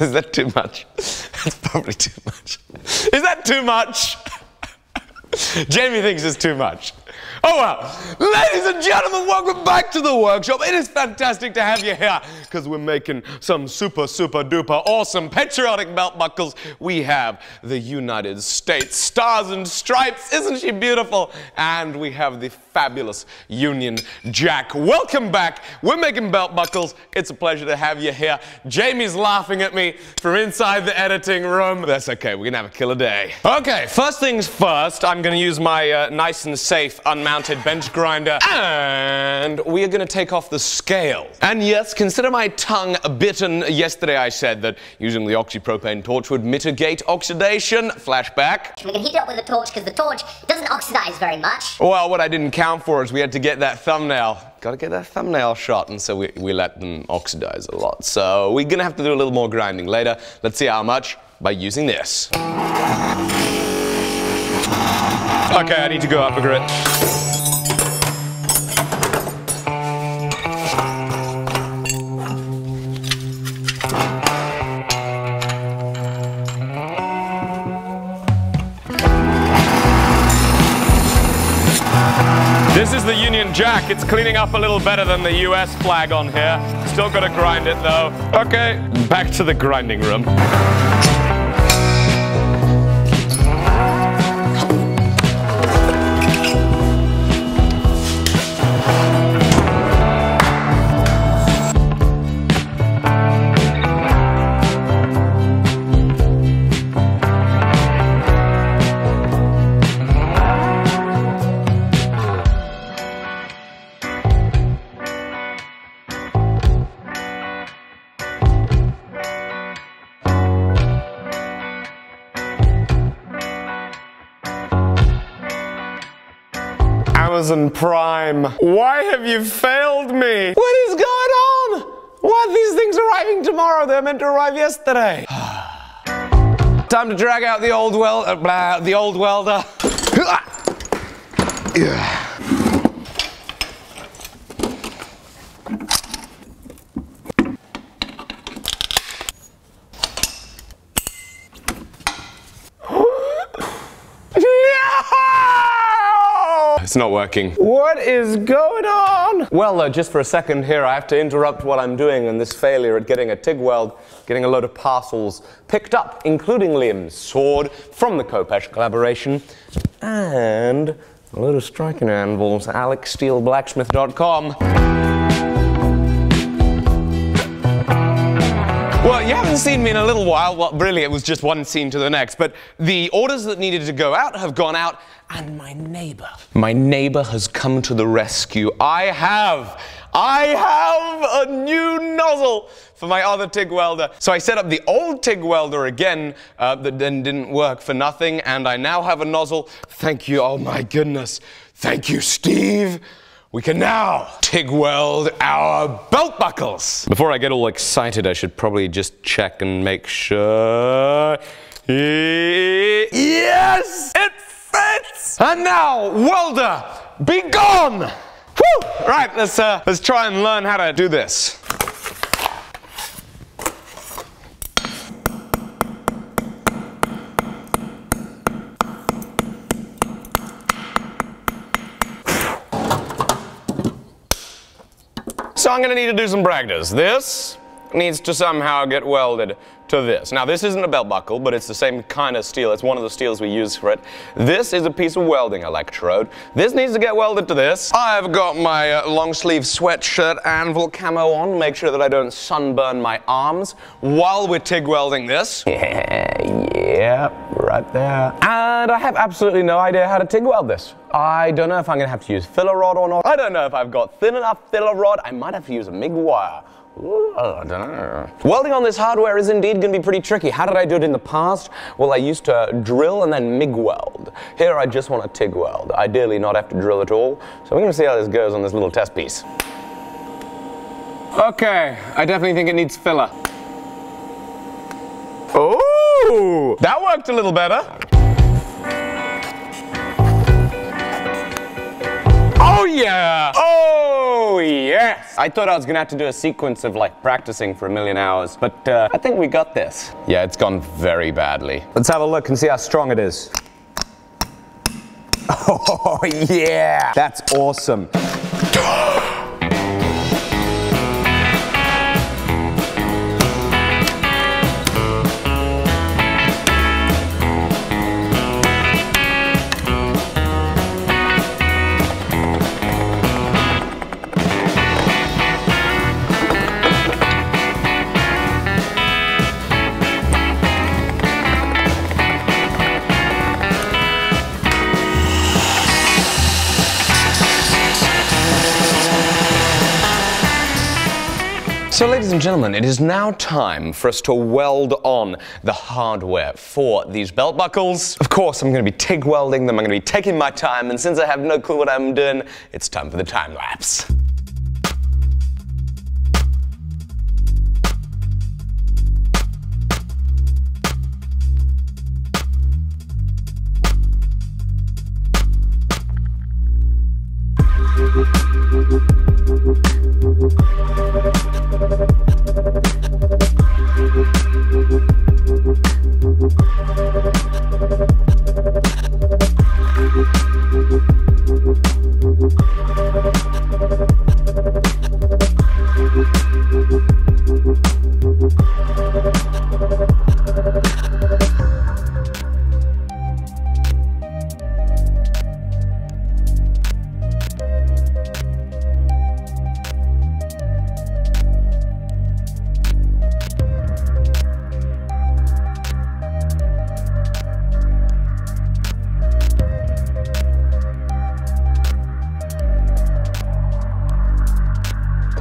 Is that too much? That's probably too much. Is that too much? Jamie thinks it's too much. Oh well, ladies and gentlemen, welcome back to the workshop. It is fantastic to have you here because we're making some super, super duper awesome patriotic belt buckles. We have the United States Stars and Stripes. Isn't she beautiful? And we have the fabulous Union Jack. Welcome back. We're making belt buckles. It's a pleasure to have you here. Jamie's laughing at me from inside the editing room. That's okay. We're going to have a killer day. Okay, first things first, I'm going to use my uh, nice and safe unmounted mounted bench grinder, and we are going to take off the scale. And yes, consider my tongue bitten. Yesterday I said that using the oxypropane torch would mitigate oxidation. Flashback. We can heat it up with a torch because the torch doesn't oxidize very much. Well, what I didn't count for is we had to get that thumbnail. Gotta get that thumbnail shot, and so we, we let them oxidize a lot. So we're gonna have to do a little more grinding later. Let's see how much by using this. Okay, I need to go up a grit. This is the Union Jack. It's cleaning up a little better than the US flag on here. Still gotta grind it though. Okay, back to the grinding room. Amazon Prime. Why have you failed me? What is going on? Why are these things arriving tomorrow? They're meant to arrive yesterday. Time to drag out the old wel uh, blah, the old welder. yeah. It's not working. What is going on? Well, uh, just for a second here, I have to interrupt what I'm doing and this failure at getting a TIG weld, getting a load of parcels picked up, including Liam's sword from the Khopesh collaboration, and a load of striking anvils, alecsteeleblacksmith.com. Well, you haven't seen me in a little while. Well, really, it was just one scene to the next. But the orders that needed to go out have gone out, and my neighbor, my neighbor has come to the rescue. I have, I have a new nozzle for my other TIG welder. So I set up the old TIG welder again uh, that then didn't work for nothing, and I now have a nozzle. Thank you, oh my goodness. Thank you, Steve. We can now TIG weld our belt buckles. Before I get all excited, I should probably just check and make sure. Yes! It fits! And now, welder, be gone! Whew! Right, let's, uh, let's try and learn how to do this. So I'm to need to do some practice. This needs to somehow get welded to this. Now this isn't a belt buckle, but it's the same kind of steel. It's one of the steels we use for it. This is a piece of welding electrode. This needs to get welded to this. I've got my uh, long sleeve sweatshirt anvil camo on, make sure that I don't sunburn my arms while we're TIG welding this. Yeah, yeah, right there. And I have absolutely no idea how to TIG weld this. I don't know if I'm gonna have to use filler rod or not. I don't know if I've got thin enough filler rod. I might have to use a MIG wire. Ooh, I don't know. Welding on this hardware is indeed going to be pretty tricky. How did I do it in the past? Well, I used to drill and then MIG weld. Here I just want to TIG weld, ideally not have to drill at all. So we're going to see how this goes on this little test piece. Okay, I definitely think it needs filler. Oh, that worked a little better. Oh yeah! Oh yes! I thought I was gonna have to do a sequence of like practicing for a million hours, but uh, I think we got this. Yeah, it's gone very badly. Let's have a look and see how strong it is. Oh, yeah. That's awesome. So, ladies and gentlemen, it is now time for us to weld on the hardware for these belt buckles. Of course, I'm going to be TIG welding them, I'm going to be taking my time, and since I have no clue what I'm doing, it's time for the time lapse.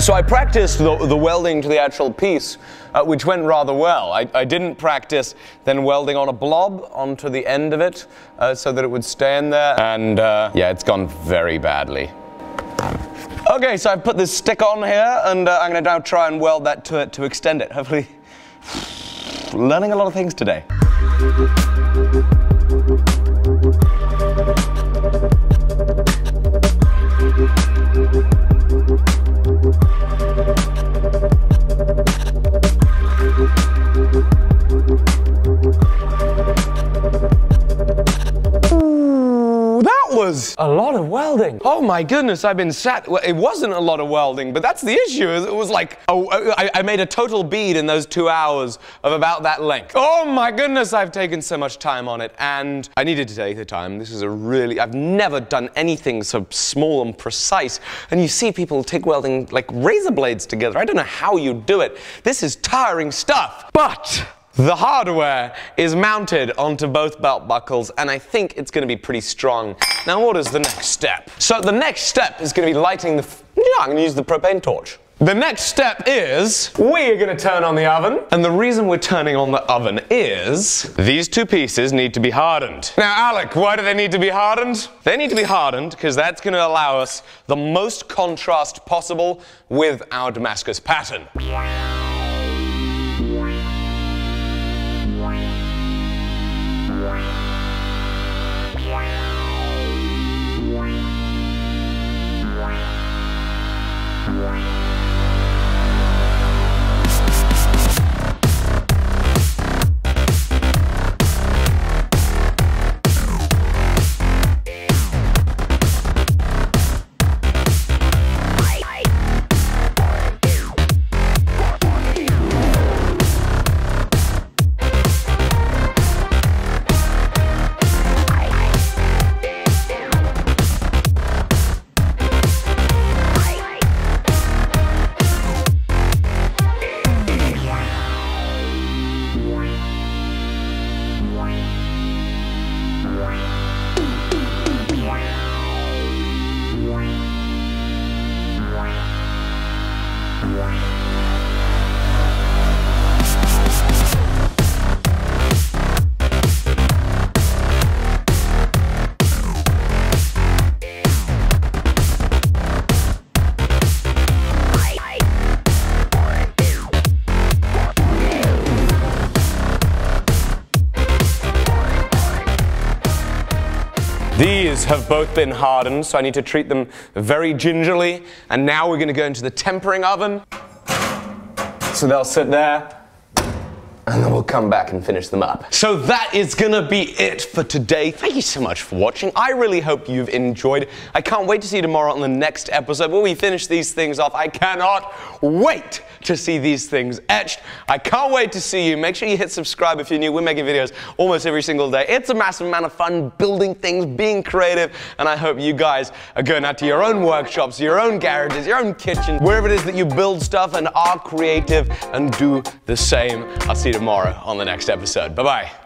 So I practiced the, the, welding to the actual piece, uh, which went rather well. I, I, didn't practice then welding on a blob onto the end of it uh, so that it would stay in there. And uh, yeah, it's gone very badly. Okay, so I've put this stick on here and uh, I'm going to now try and weld that to it to extend it. Hopefully, learning a lot of things today. Was a lot of welding. Oh my goodness, I've been sat. Well, it wasn't a lot of welding, but that's the issue. It was like, oh, I, I made a total bead in those two hours of about that length. Oh my goodness, I've taken so much time on it, and I needed to take the time. This is a really, I've never done anything so small and precise. And you see people TIG welding like razor blades together. I don't know how you do it. This is tiring stuff. But the hardware is mounted onto both belt buckles and I think it's going to be pretty strong. Now what is the next step? So the next step is going to be lighting the... yeah, I'm going to use the propane torch. The next step is we're going to turn on the oven. And the reason we're turning on the oven is these two pieces need to be hardened. Now, Alec, why do they need to be hardened? They need to be hardened because that's going to allow us the most contrast possible with our Damascus pattern. Have both been hardened, so I need to treat them very gingerly. And now we're gonna go into the tempering oven. So they'll sit there and then we'll come back and finish them up. So that is gonna be it for today. Thank you so much for watching. I really hope you've enjoyed. I can't wait to see you tomorrow on the next episode when we finish these things off. I cannot wait to see these things etched. I can't wait to see you. Make sure you hit subscribe if you're new. We're making videos almost every single day. It's a massive amount of fun building things, being creative, and I hope you guys are going out to your own workshops, your own garages, your own kitchen, wherever it is that you build stuff and are creative and do the same. I'll see you tomorrow on the next episode. Bye bye.